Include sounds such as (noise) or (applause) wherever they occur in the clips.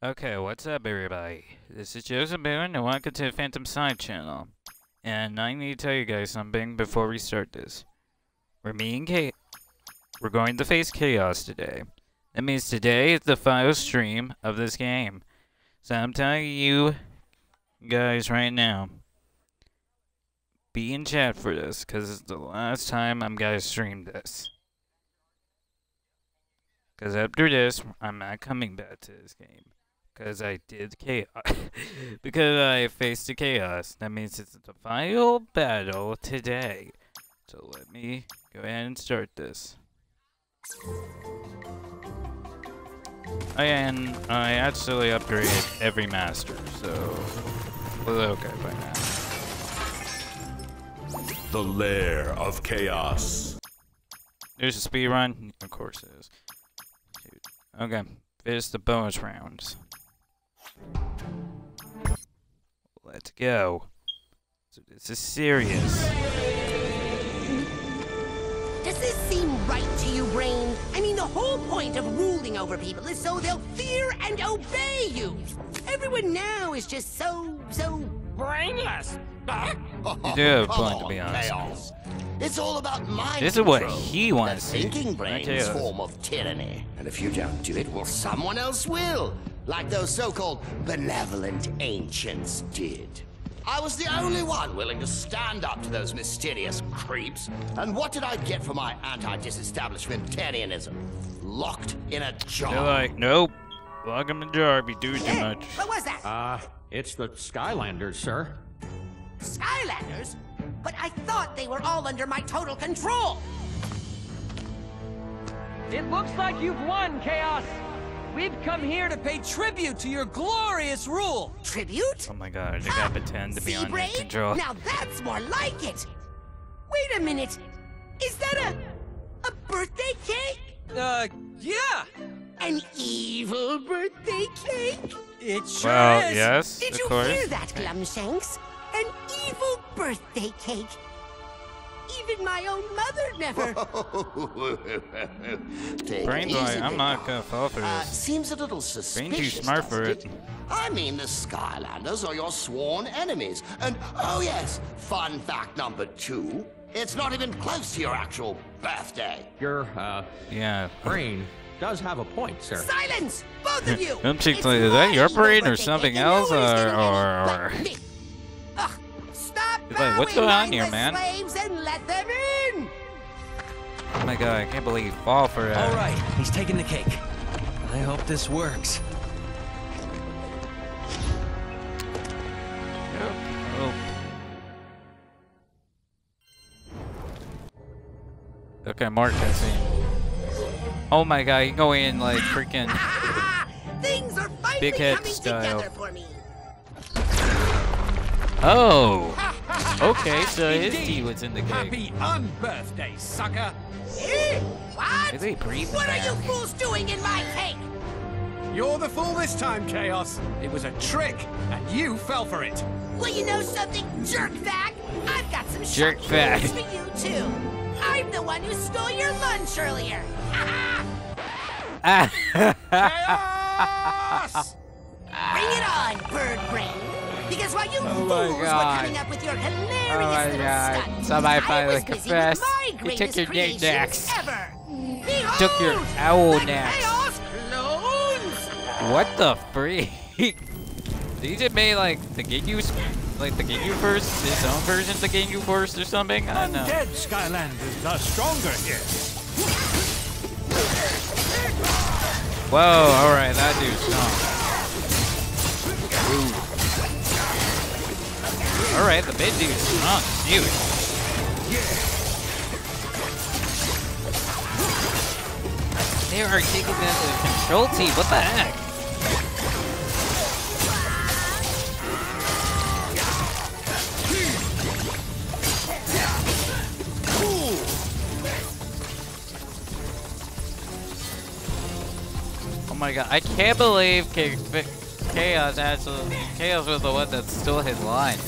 Okay, what's up, everybody? This is Joseph Boone, and welcome to the Phantom Sonic channel. And I need to tell you guys something before we start this. We're meeting Kate. We're going to face chaos today. That means today is the final stream of this game. So I'm telling you guys right now, be in chat for this, because it's the last time I'm gonna stream this. Because after this, I'm not coming back to this game. Because I did chaos. (laughs) because I faced the chaos. That means it's the final battle today. So let me go ahead and start this. Oh, and I actually upgraded every master, so we're okay by now. The lair of chaos. There's a speed run? Of course it is. Okay, finish the bonus rounds. Let's go. So this is serious. Does this seem right to you, Brain? I mean, the whole point of ruling over people is so they'll fear and obey you. Everyone now is just so, so brainless. You do have a point, to be (laughs) oh, honest. Kaos. It's all about mind This is what he wants to The see. thinking brain's Kaos. form of tyranny. And if you don't do it, well, someone else will. Like those so-called benevolent ancients did. I was the only one willing to stand up to those mysterious creeps. And what did I get for my anti-disestablishmentarianism? Locked in a jar. They're like, nope. Lock him in the jar if you do too Hey, much. what was that? Uh, it's the Skylanders, sir. Skylanders? But I thought they were all under my total control. It looks like you've won, Kaos! We've come here to pay tribute to your glorious rule! Tribute? Oh my god, I gotta pretend to be See, on your control. Now that's more like it. Wait a minute. Is that a a birthday cake? Uh, yeah! An evil birthday cake? It sure Well, is! yes, Did of you course. hear that, Glumshanks? An evil birthday cake. Even my own mother never. (laughs) Take Brain boy, I'm not boy. gonna fall for Uh, this. seems a little suspicious. Brain too smart for doesn't it. I mean, the Skylanders are your sworn enemies. And, oh yes, fun fact number two. It's not even close to your actual birthday. Your, uh, Yeah. brain does have a point, sir. Silence, both of you. (laughs) I'm just like, is that your brain or something else, or- or- or- me. Ugh, stop like, what's going on here, man? And let them in. Oh my god, I can't believe you fall for it. Alright, he's taking the cake. I hope this works. Oh. Okay, Mark cutscene. Oh my god, you go in like freaking. (laughs) Things are finally Big head coming style. Together for me. Oh! Okay, so (laughs) his Indeed. tea was in the cake. Happy unbirthday, sucker! Eh? What? Is he breathing What are you fools doing in my cake? You're the fool this time, Kaos. It was a trick, and you fell for it. Well, you know something, jerkbag? I've got some Jerk shocking for you too. I'm the one who stole your lunch earlier. Ah! (laughs) Kaos! Bring it on, bird (laughs) brain. Because while you Oh my fools God. were coming up with your hilarious Oh my little God. stunt, Somebody I finally was busy confessed. with my took your creations knickknacks. ever. Took your Behold, owl the knacks. Kaos clones. What the freak? (laughs) He just made like the Ginyu, like the Ginyu Force, his own version of the Ginyu Force or something? I don't know. Undead Skylanders are stronger here. Whoa, alright, that dude's strong. Alright, the big dude's strong. Dude. They are taking that to the control team. What the heck? Oh my god, I can't believe Cha- Kaos actually. Kaos was the one that stole his line.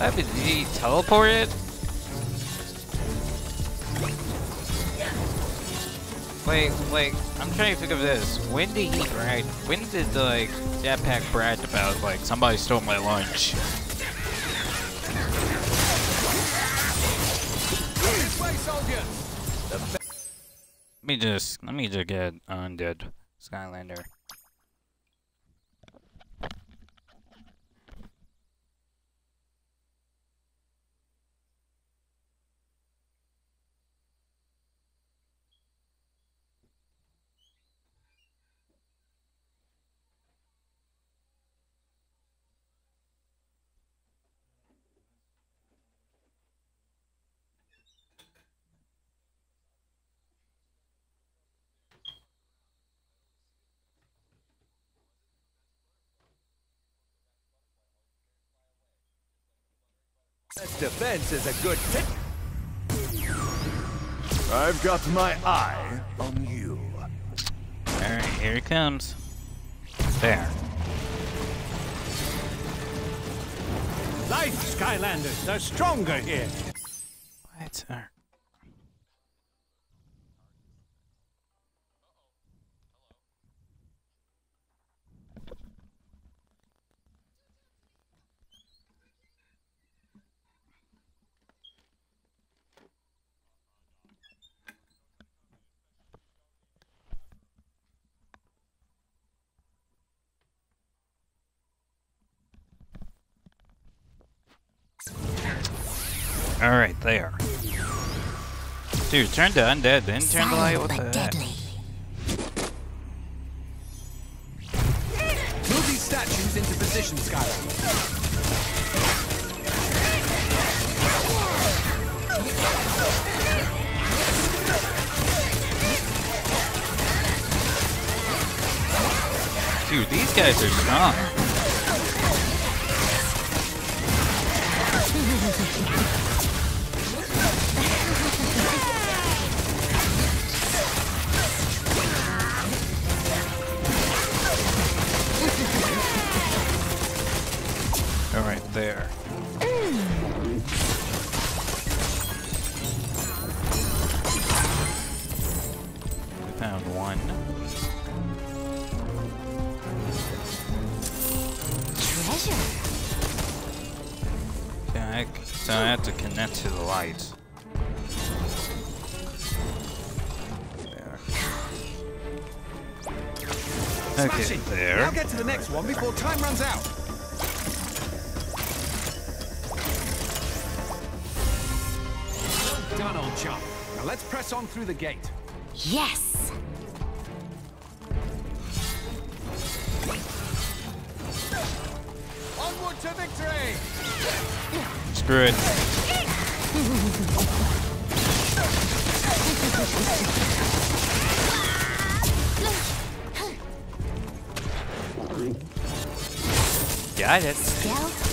Mean, did he teleport it? Wait, wait. I'm trying to think of this. When did he brag? When did like Jetpack brag about like somebody stole my lunch? Let me just let me just get undead Skylander. Defense is a good tip. I've got my eye on you. Alright, here he comes. There. Life Skylanders are stronger here. What? Alright. Alright, there. Dude, turn to undead, then turn to light. What the heck? Move these statues into position, Skylar. Dude, these guys are strong. (laughs) through the gate. Yes. Onward to victory! Screw it. (laughs) Got it. Stealth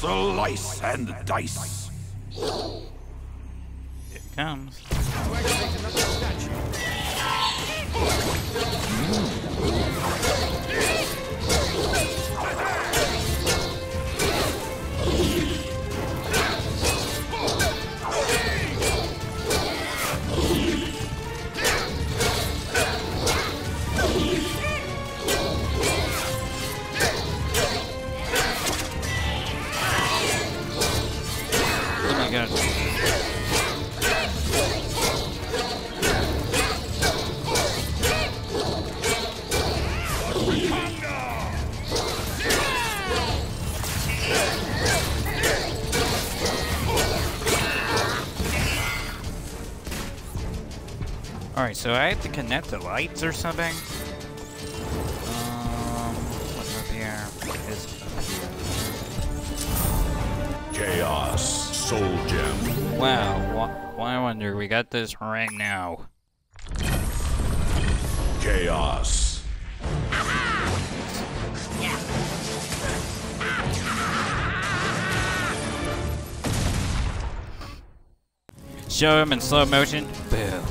Slice and dice. It comes. to Alright, so I have to connect the lights or something? Um, what's up here? What is up here? Kaos, soldier. Wow, why I wonder, we got this right now. Kaos. Show him in slow motion. Boom.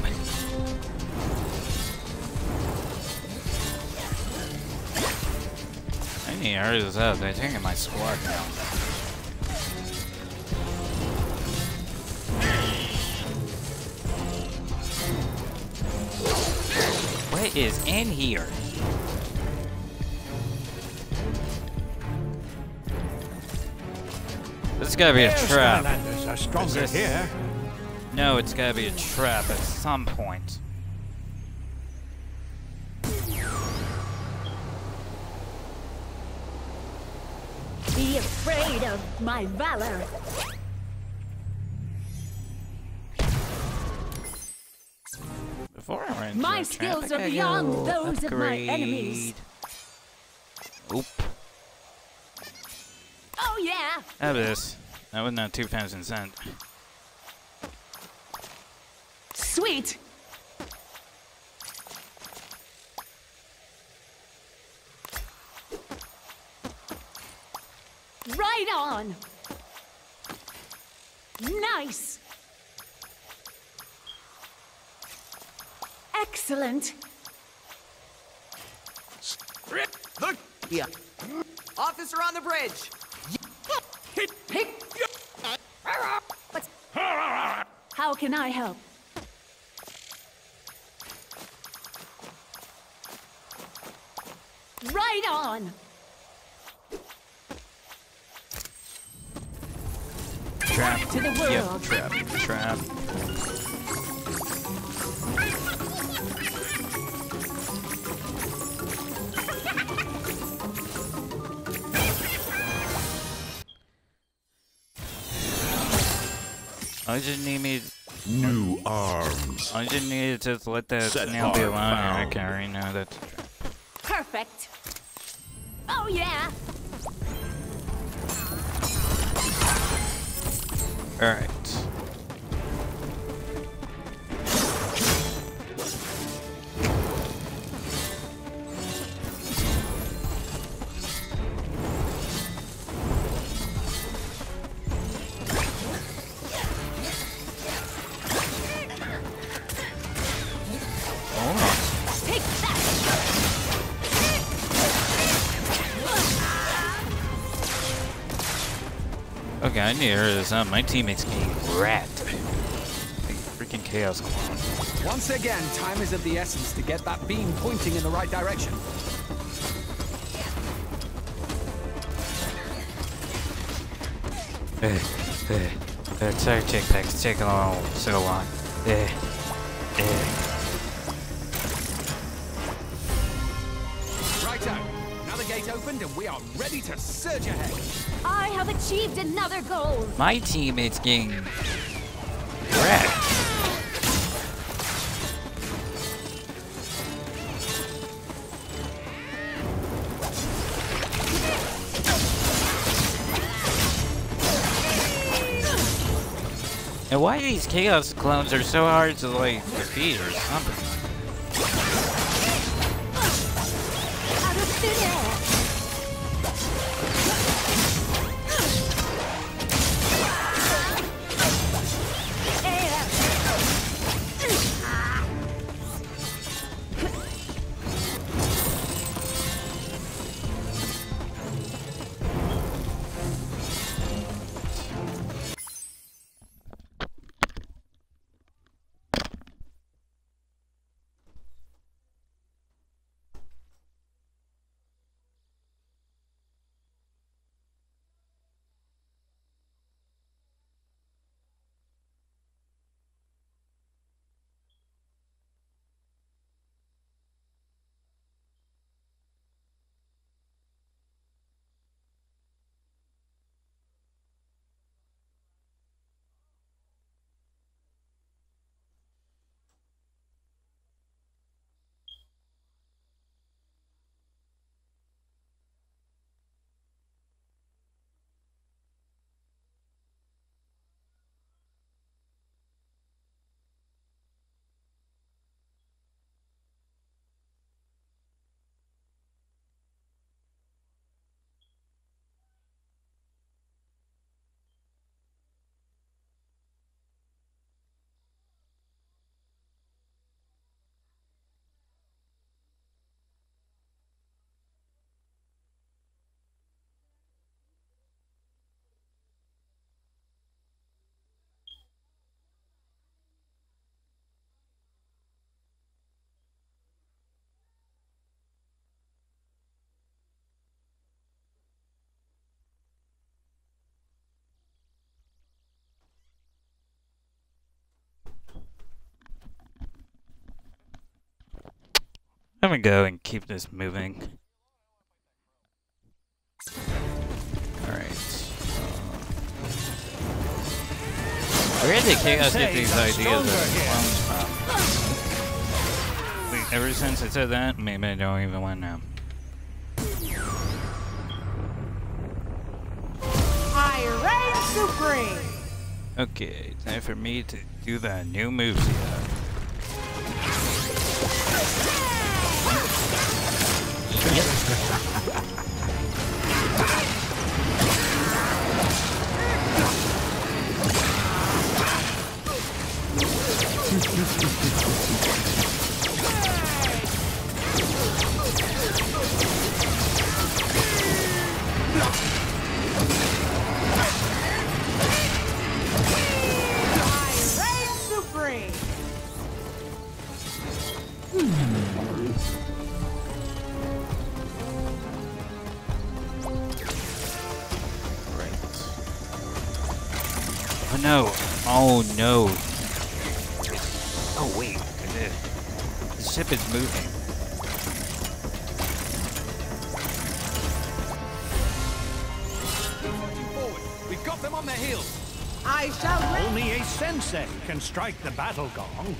I need to hurry this up. They're taking my squad down. What is in here? This is gotta be a trap. Skylanders are stronger this- here. No, it's gotta be a trap at some point. Be afraid of my valor. Before I run into My skills are beyond go those of my enemies. Oop. Oh yeah! Have this. That was not 2,000 cent. Sweet! Right on! Nice! Excellent! Look! Yeah. Officer on the bridge! What's... How can I help? Right on! Trap. To the Yep, trap. Trap. I just need me. New arms. I just need to just let that Set snail be hard alone. and I found. can already know that. Perfect! Oh yeah! All right. I need to hurry this up. My teammate's getting wrecked. Freaking chaos clone. Once again, time is of the essence to get that beam pointing in the right direction. Uh, uh, sorry, Chick Pack. It's taking so long. Uh, uh. My teammate's getting wrecked. And why these chaos clones are so hard to like defeat or something? Gonna go and keep this moving. Alright. Where did Kaos get these ideas of clones from? Wait, ever since I said that, maybe I don't even want to know. I reign supreme! Okay, time for me to do the new moves here. I no! Oh no! Oh wait, the, the ship is moving. We've got them on their heels. I shall. Only a sensei can strike the battle gong.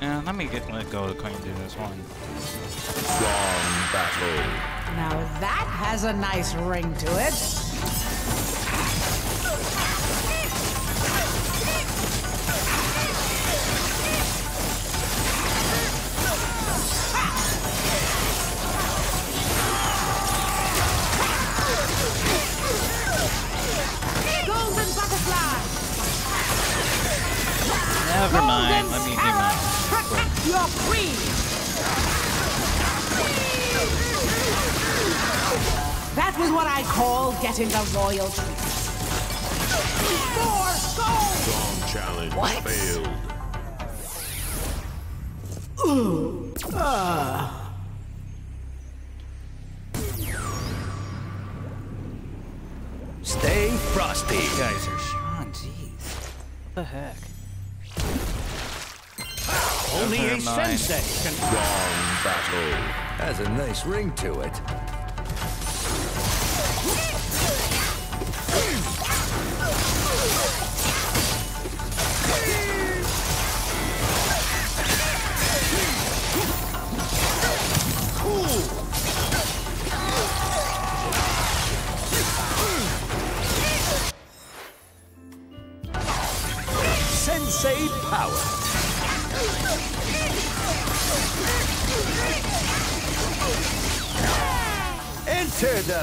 Yeah, let me get let go of the coin do this one. Strong battle. Now that has a nice ring to it. Call getting a royal treat. More gold! Strong challenge What? failed. Ah. Stay frosty. You guys are strong, jeez. What the heck? Only a Never mind. sensei can Strong battle. Has a nice ring to it.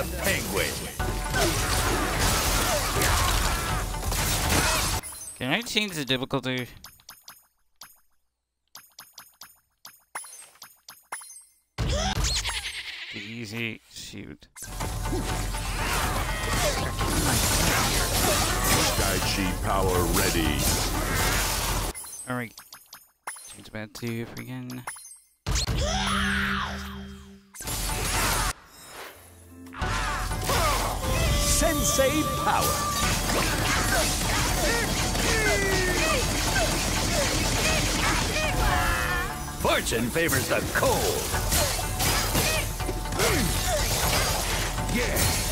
The penguin. Can I change the difficulty? The easy shoot. Daichi power ready. Alright. Change back to freaking. Power. Fortune favors the cold. Yeah.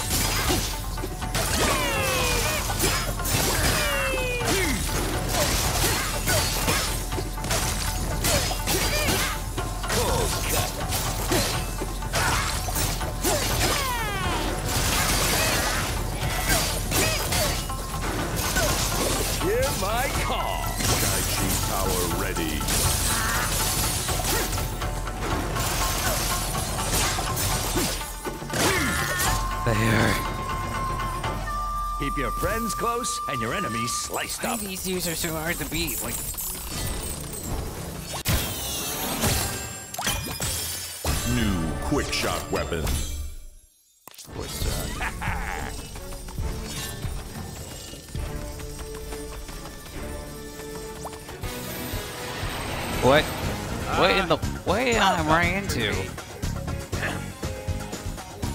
Close and your enemies sliced Why up. these dudes are so hard to beat? Like, New quick shot weapon. what's (laughs) that? What? What in the? Ah. What am I into?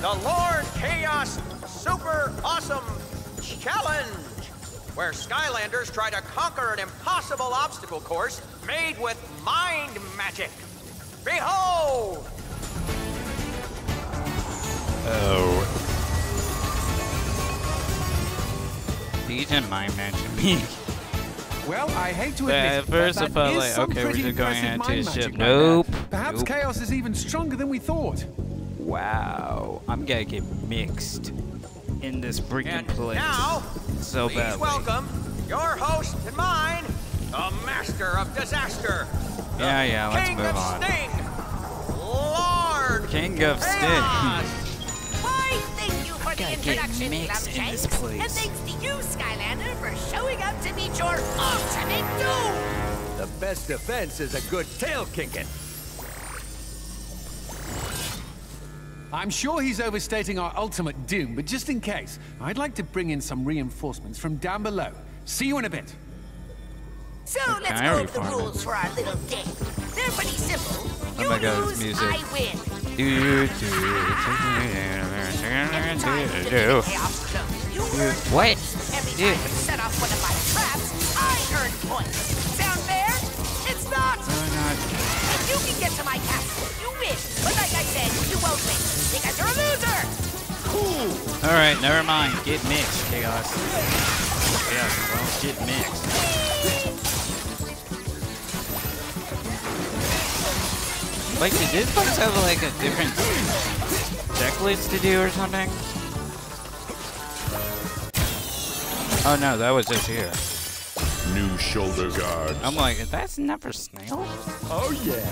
The Lord Kaos Super Awesome Challenge. Where Skylanders try to conquer an impossible obstacle course made with mind magic. Behold! Oh. You didn't mind magic me. Well, I hate to At admit, first I but that felt is like, some okay, we're pretty just going impressive into mind his magic ship. right. Nope. Perhaps Nope. Kaos is even stronger than we thought. Wow. I'm gonna get mixed in this freaking And place. now, so please badly. welcome your host and mine, the master of disaster, the Yeah, yeah, let's king move of on. Sting, Lord King of Sting. Kaos. Why, thank you for the Gotta get introduction, mixed in Glumshanks. And thanks to you, Skylander, for showing up to meet your ultimate doom. The best defense is a good tail kicking. I'm sure he's overstating our ultimate doom, but just in case, I'd like to bring in some reinforcements from down below. See you in a bit. So let's Okay, go over the rules for our little game. They're pretty simple. You Oh my God, this lose, music. I win. Do, do, Every time you do, defeat do. a chaos clone, you What? Every time you set off one of my traps, I earn points. Sound fair? It's not. If you can get to my castle, you win. But like I said, you won't win because you're a loser. Alright, never mind. Get mixed, Kaos. Yeah, well, get mixed. Wait, did this box have like a different checklist to do or something? Oh no, that was just here. New shoulder guards. I'm like, that's never snail? Oh, yeah.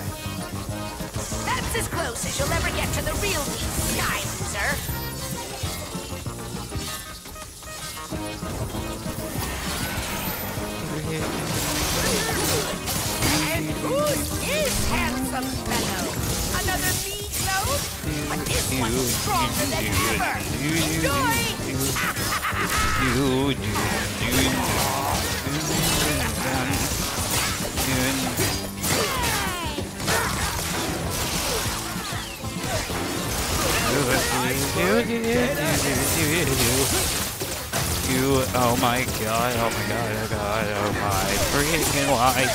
That's as close as you'll ever get to the real me, Sky Loser. And who's this handsome fellow? Another me clone? But this one's stronger than ever. Enjoy! (laughs) You, oh my god, oh my god, oh god, oh my freaking life.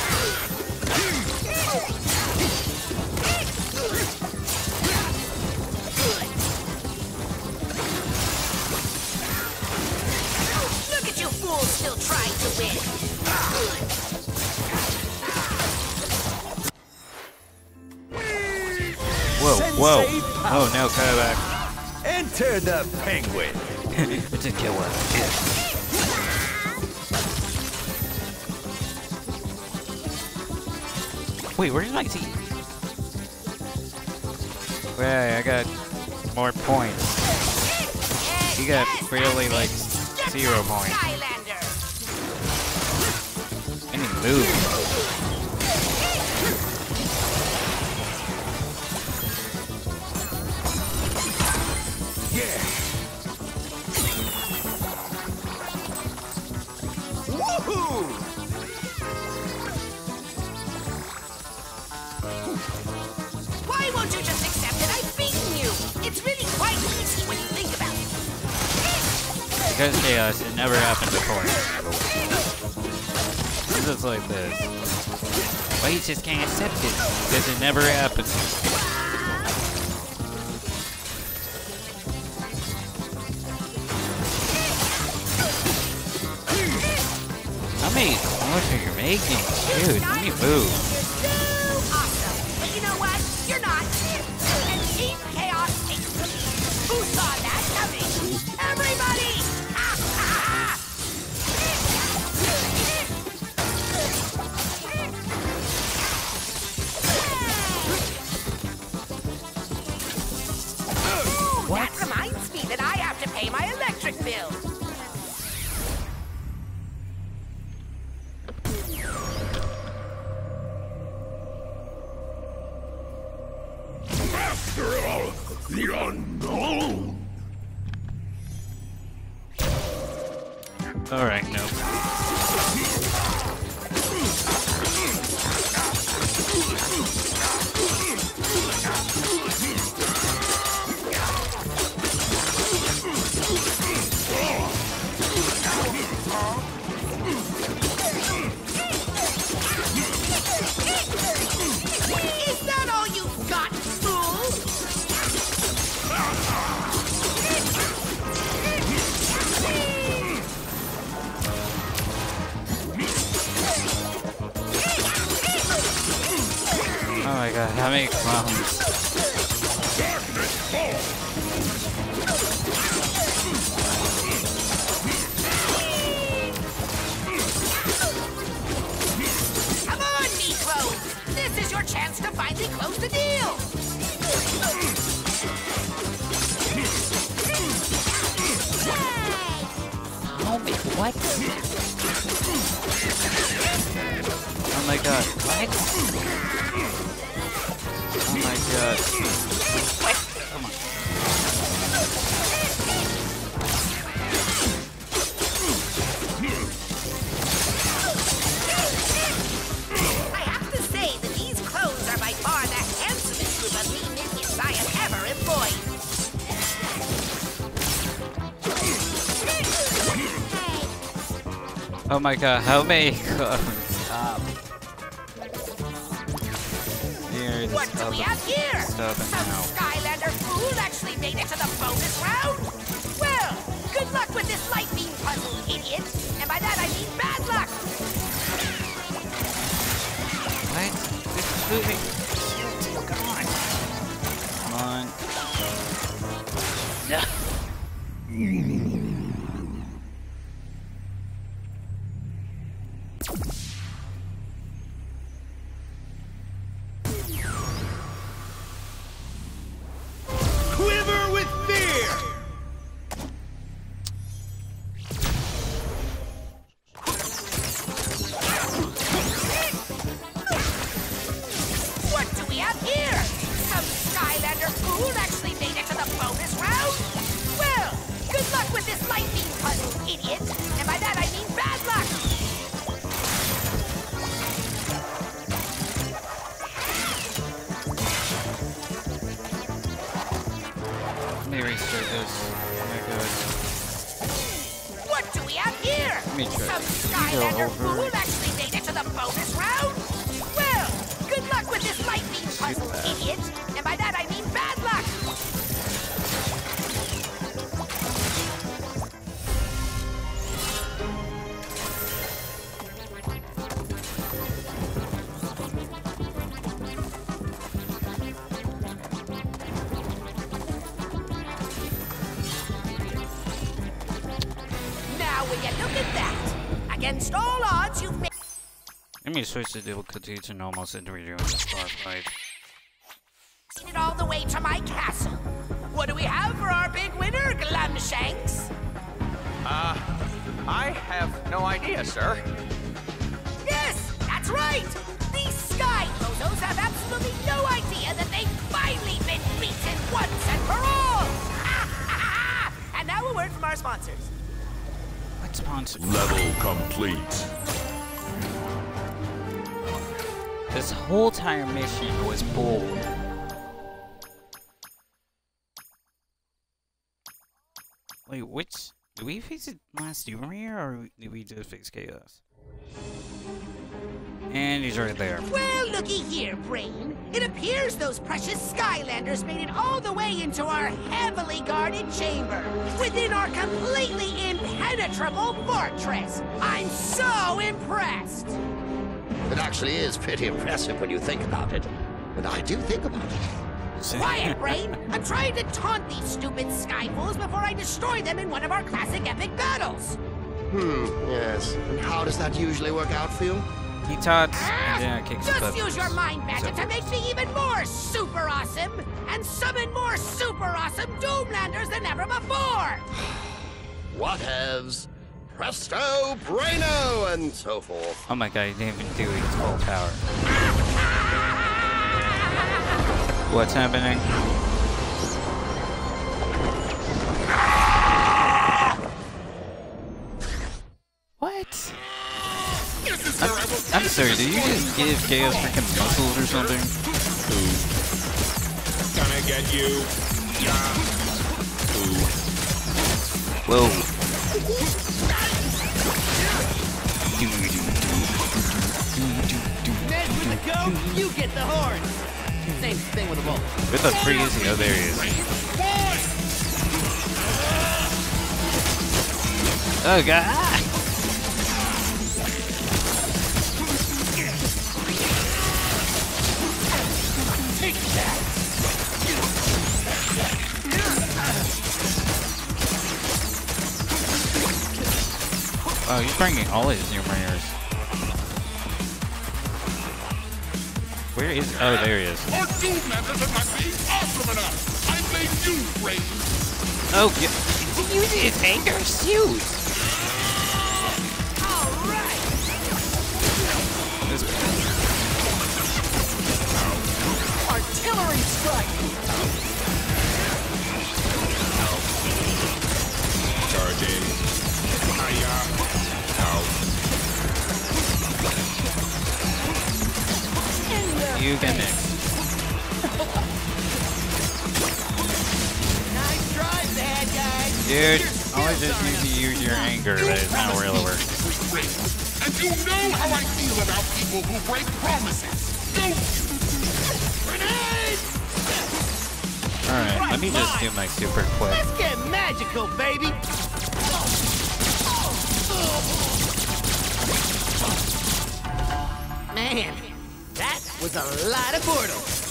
Look at you fools still trying to win. Whoa, whoa. Oh no, cut back. Enter the penguin. (laughs) it's a killer. Wait, where's my team? Wait, I got more points. You got really like zero points. Skylander! I need to move. It's just like this. Why you just can't accept it? Because it never happened. How many clones are you making? Dude, let me move. Oh my god, how many clones? Stop. Here, What do we have here? Some now. Skylander fool actually made it to the bonus round? Well, good luck with this light beam puzzle, idiot. And by that I mean bad luck. What? This is moving. Come on. Come on. No. (laughs) Against all odds, you've made Let me switch the difficulty to normal since we're doing this bar fight. it all the way to my castle. What do we have for our big winner, Glumshanks? Uh, I have no idea, sir. Yes, that's right! These Sky Bozos have absolutely no idea that they've finally been beaten once and for all! (laughs) and now a word from our sponsors. Level complete. This whole entire mission was bull. Wait, which? Did we face it last year here, or did we just fix chaos? And he's right there. Well, looky here, Brain. It appears those precious Skylanders made it all the way into our heavily guarded chamber, within our completely impenetrable fortress. I'm so impressed! It actually is pretty impressive when you think about it. And I do think about it. Quiet, Brain! I'm trying to taunt these stupid Skyfools before I destroy them in one of our classic epic battles! Hmm, yes. And how does that usually work out for you? He taunts, and then I kicks Just butt. use your mind magic to make me even more super awesome! And summon more super awesome Doomlanders than ever before! (sighs) Whatevs. Presto, Braino, and so forth. Oh my god, he didn't even do his full power. (laughs) What's happening? I'm, I'm sorry, did you just give Kaos freaking muscles or something? Gonna get you. Whoa. Do, do, do, Ned with the go, you get the horn. Same thing with a bolt. Where the is? Oh, there he is. Oh god! Oh, he's bringing all his new mirrors. Where is? Oh, there he is. Our Doomlanders are not being awesome enough. I blame you, Brain. Oh, yeah. Use his anger suit. Artillery strike! Charging. Hiya. Out. You can mix. Nice try, bad guys! Dude, always just need to use your anger, but it's not really working. And you know how I feel about people who break promises, don't you? Grenade! Alright, let me just do my super quick. Let's get magical, baby! Man, that was a lot of portals.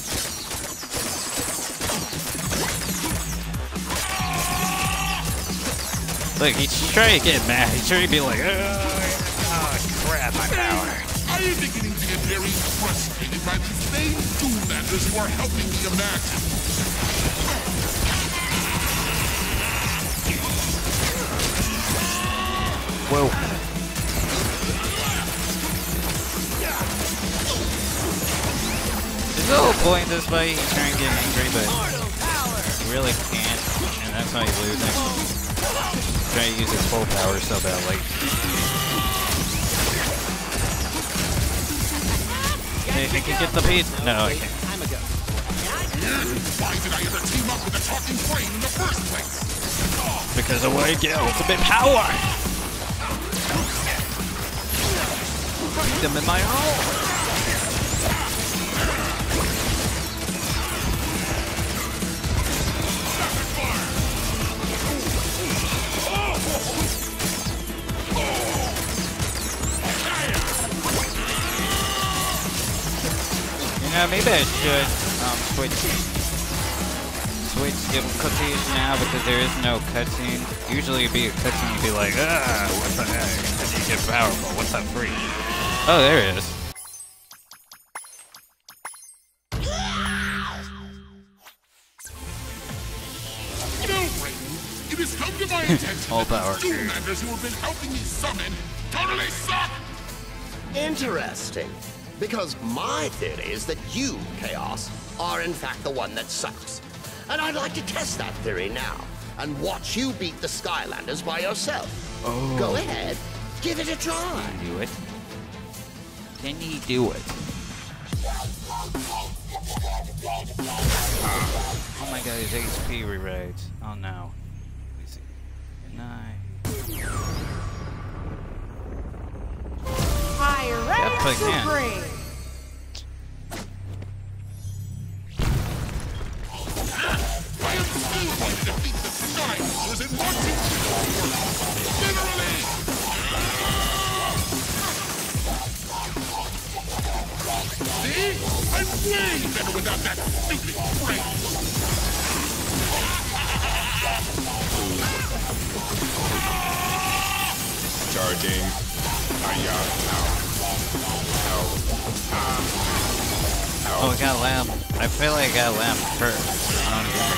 Look, he's trying to get mad. He's trying to be like, oh, crap, my power. I am beginning to get very frustrated by these same Doomlanders who are helping me imagine. Whoa. Point of this fight. He's trying to get angry, but he really can't, and that's why he's losing. He's trying to use his full power so badly. Hey, I can get the beat. No, I can't. Why did I ever team up with a talking in the first place? Because I want to get ultimate power. Beat them in my own. You know, maybe I should um, switch switch to cutscenes now because there is no cutscene. Usually it'd be a cutscene, you'd be like, ah, what the heck? And you get powerful. What's that free? Oh, there it is. No, It has come to my attention All power. these Doomlanders (laughs) who have been helping me summon totally suck. Interesting. Because my theory is that you, Kaos, are in fact the one that sucks. And I'd like to test that theory now and watch you beat the Skylanders by yourself. Oh. Go ahead, give it a try. Do it. Can he do it? Oh my god, his HP rewrites. Oh no. Me see. Nine. Pirate Yep, again. Supreme. I am still going to defeat the Skylanders in one, two, three, Literally. See? I'm way better without that stupid brain. Charging. Hiya. Oh, I got lamb. I feel like I got lamb first. I don't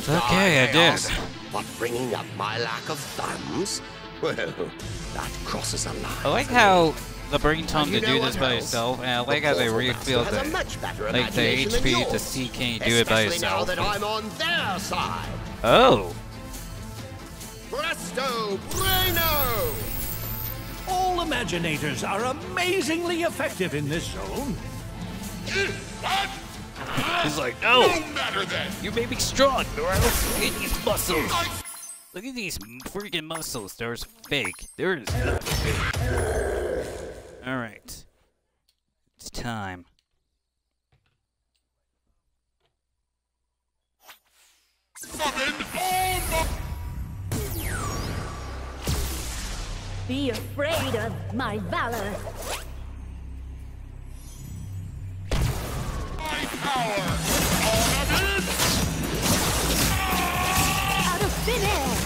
tolerant Okay, I guy, did. But bringing up my lack of thumbs, well, that crosses a line. I like for me. how the brain told him to do this by else? itself, and I The like how they Portal Master refilled has a it. much better Like the HP to yours, C can't do it by especially now itself. that I'm on their side. Oh, Presto, Braino! All Imaginators are amazingly effective in this zone. He's like, no, No matter then. you made me strong, bro. Look at these muscles. Look at these freaking muscles. There's fake. There is nothing fake. All right, it's time. Summon all my... Be afraid of my valor. My power. All of it. Out of thin air.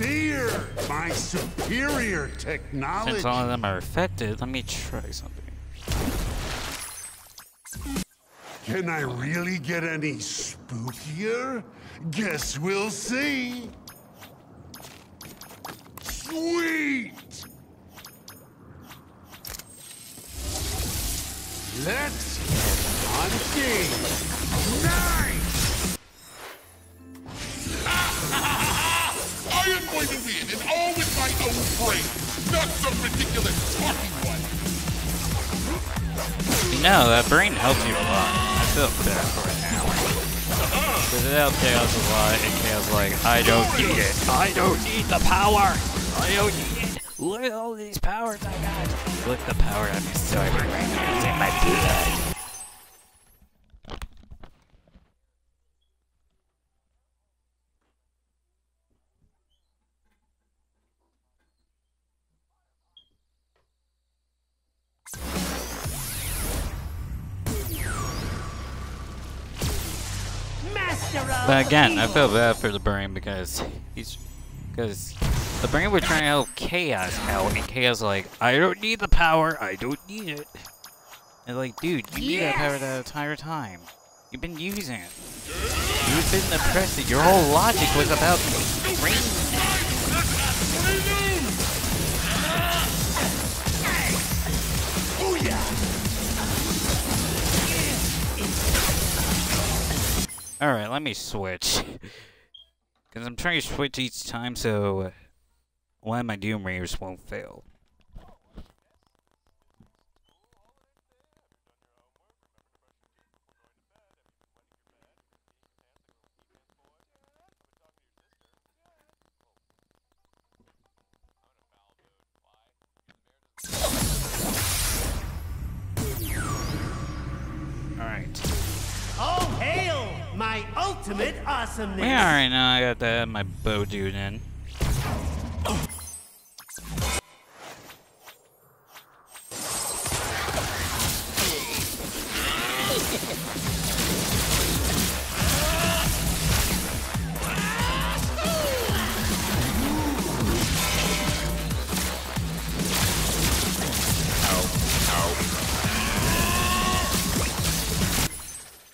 Fear my superior technology. Since all of them are affected, let me try something. Can I really get any spookier? Guess we'll see. Sweet! Let's get hunting. Nice! (laughs) I am going to win, and all with my own brain, not some ridiculous talking one. You know, that brain helps you a lot. I feel bad for it now. Because it helped Kaos a lot, and Kaos like, I don't need it. I don't need the power. I don't need it. Look at all these powers I got. Look the power I'm absorbing right now. It's in my blood. But again, I feel bad for the brain because he's because the brain was trying to help Kaos out, and Kaos like, I don't need the power, I don't need it. And like, dude, you need that power the entire time. You've been using it. You've been oppressed. Your whole logic was about brain. Alright, let me switch. (laughs) Because I'm trying to switch each time so uh, one of my Doom Raiders won't fail. (laughs) ultimate awesomeness. Yeah, all right, now I got to have my bow dude in.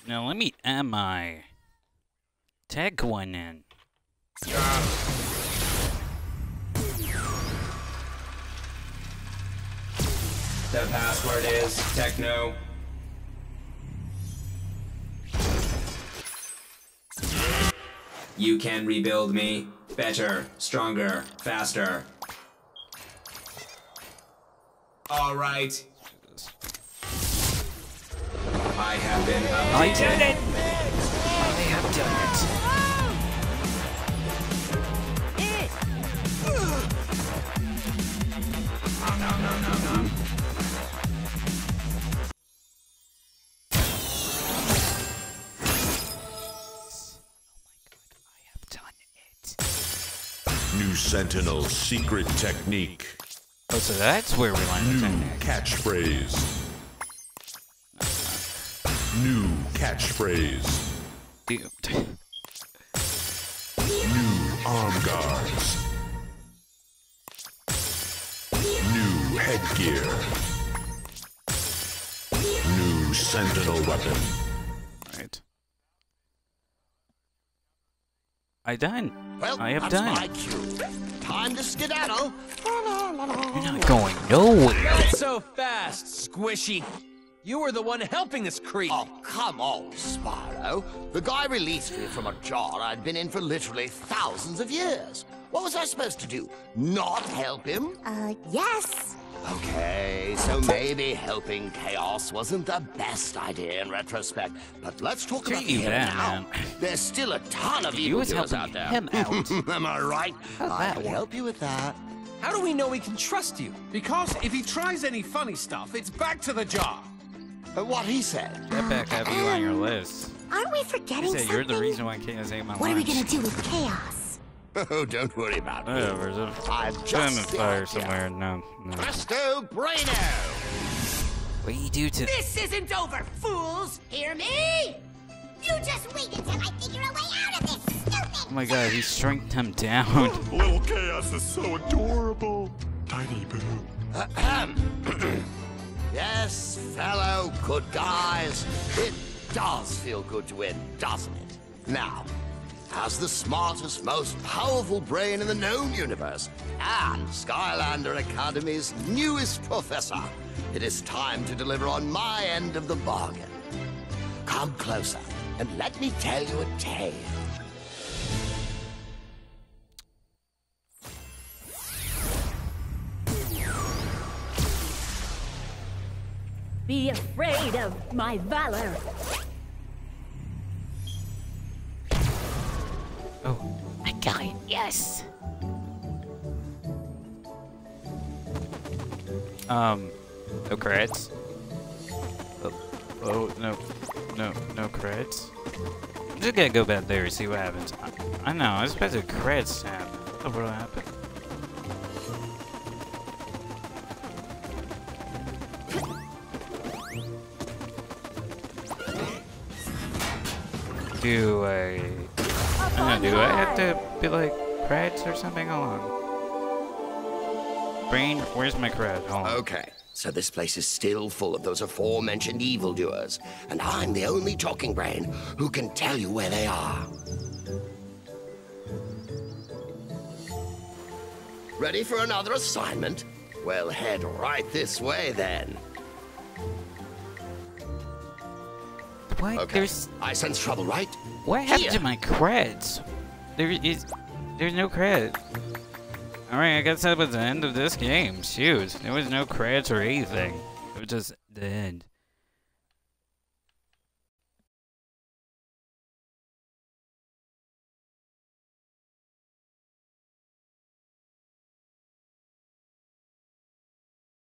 Now let me am I. Tag one in. The password is techno. You can rebuild me better, stronger, faster. All right. I have been I did it! New Sentinel secret technique. Oh, so that's where we learned New catchphrase. New catchphrase. Duped. New arm guards. New headgear. New sentinel weapon. Right. I done. Well, I have that's done. My cue. Time to skedaddle. You're not going nowhere. Not so fast, Squishy. You were the one helping this creep. Oh, come on, Spyro. The guy released me from a jar I'd been in for literally thousands of years. What was I supposed to do? Not help him? Uh, yes. Okay, so maybe helping Kaos wasn't the best idea in retrospect. But let's talk Treat about you him bad, now. man. There's still a ton of You was evildoers helping out there. him out. (laughs) Am I right? How'd I that can help you with that. How do we know we can trust you? Because if he tries any funny stuff, it's back to the jar. Uh, what he said. Get back have you on your list. Aren't we forgetting said you're the reason why Kaos ate my What are we gonna do with Kaos? Oh, don't worry about me. Whatever. The I've I'm in just the fire idea. somewhere. No, no. Presto Braino! What do you do to? This isn't over, fools! Hear me? You just wait until I figure a way out of this, stupid! Oh my god, he shrinked him down. (laughs) Little Kaos is so adorable. Tiny boo. Ahem. (clears throat) yes, fellow good guys, it does feel good to win, doesn't it? Now, as the smartest, most powerful brain in the known universe, and Skylander Academy's newest professor, it is time to deliver on my end of the bargain. Come closer, and let me tell you a tale. Be afraid of my valor. Oh, I got it, yes. um, no creds. Oh, oh no, no, no creds. I'm just gonna go back there and see what happens. I, I know, I was supposed to creds tab. What will happen? Do I? I don't know, do I have to be like creds or something? Hold on. Brain, where's my cred? Hold on. Okay, so this place is still full of those aforementioned evildoers, and I'm the only talking brain who can tell you where they are. Ready for another assignment? Well, head right this way then. What? Okay, There's I sense trouble, right? What happened Here. to my creds? There is, there's no cred. All right, I guess that was the end of this game. Shoot, there was no creds or anything. It was just the end.